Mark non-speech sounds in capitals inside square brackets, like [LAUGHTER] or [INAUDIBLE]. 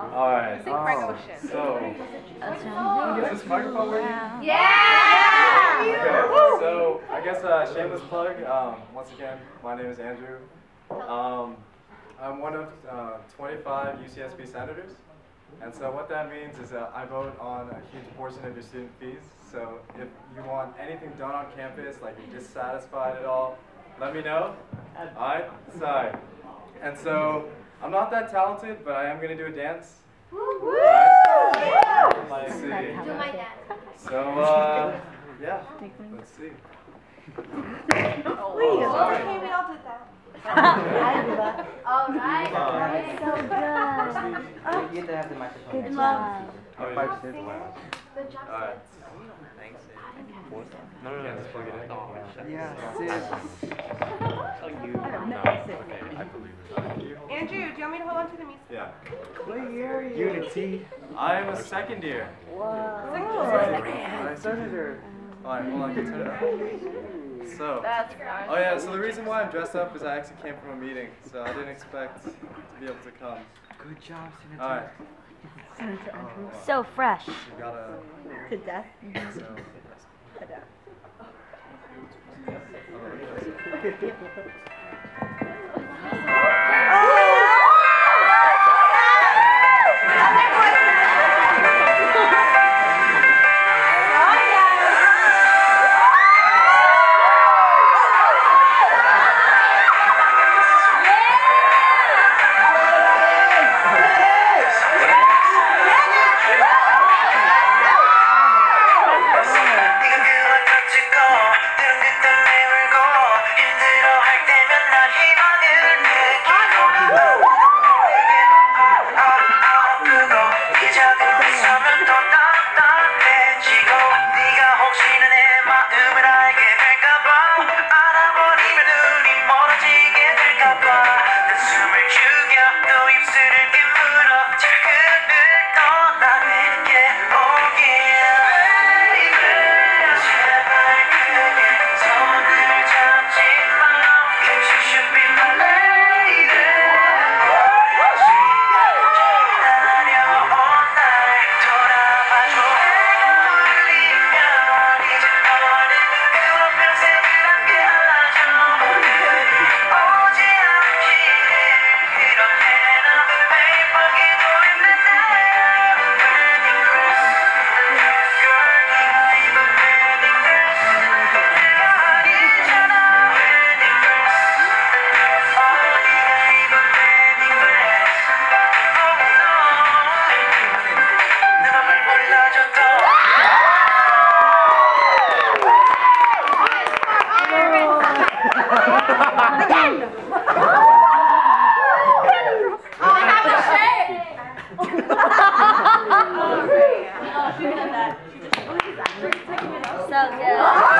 Alright. Think Frank Ocean. So, is this microphone working? Yeah! Okay, so I guess uh, shameless plug. Um, once again, my name is Andrew. Um, I'm one of uh, 25 UCSB senators, and so what that means is that I vote on a huge portion of your student fees. So if you want anything done on campus, like you're dissatisfied at all, let me know. All right, sorry. And so I'm not that talented, but I am gonna do a dance. Let's see. Do my dad. So uh, [LAUGHS] yeah, let's see. Oh. Okay, we all did that. I do that. All right. Uh, So good. You have to have the microphone. Good job. Oh, you Five cents. Good job. All right. Thanks. No, no, no, just plug it in. Oh, yeah, sis. [LAUGHS] Andrew, do you want me to hold on to the music? Yeah. What year are you? Unity. I'm a second year. Alright, Senator. All right, hold on, can turn it up? So, That's oh yeah, so the reason why I'm dressed up is I actually came from a meeting, so I didn't expect to be able to come. Good job, Senator. All right, So fresh. we gotta. To death. [LAUGHS] So, 네가 [LAUGHS] So good.